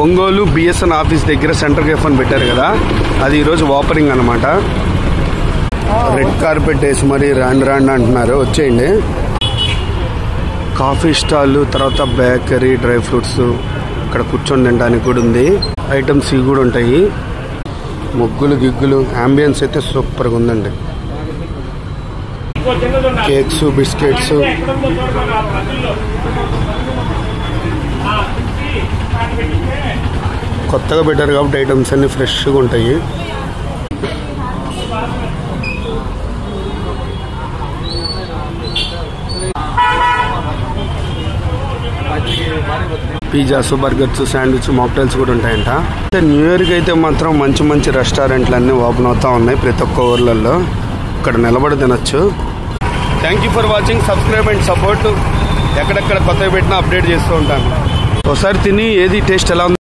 Ongole BSN office దగ్గర centre cafe అని పెట్టారు కదా అది ఈరోజు ఓపెనింగ్ అనమాట రెడ్ కార్పెట్ వేసి మరి రాండ్ రాండ్ అంటున్నారు. వచ్చేయండి. కాఫీ స్టాల్ తర్వాత బేకరీ డ్రై ఫ్రూట్స్ ఇక్కడ కూర్చొని తినడానికి కూడా ఉంది. ఐటమ్స్ ఇవి కూడా ఉంటాయి. ముగ్గులు గిగ్గులు అంబియన్స్ అయితే సూపర్గా ఉందండి. కేక్స్ బిస్కెట్స్ కొత్తగా పెట్టారు కాబట్టి ఐటమ్స్ అన్ని ఫ్రెష్గా ఉంటాయి. పిజ్జాస్ బర్గర్స్ శాండ్విచ్ మాక్టైల్స్ కూడా ఉంటాయంట. అయితే న్యూ ఇయర్కి అయితే మాత్రం మంచి మంచి రెస్టారెంట్లు అన్నీ ఓపెన్ అవుతా ఉన్నాయి ప్రతి ఒక్క ఊర్లలో ఇక్కడ నిలబడి తినొచ్చు. Thank you for watching subscribe and support ఎక్కడెక్కడ కొత్తగా పెట్టినా అప్డేట్ చేస్తూ ఉంటాను. ఒకసారి తిని ఏది టేస్ట్ ఎలా ఉంది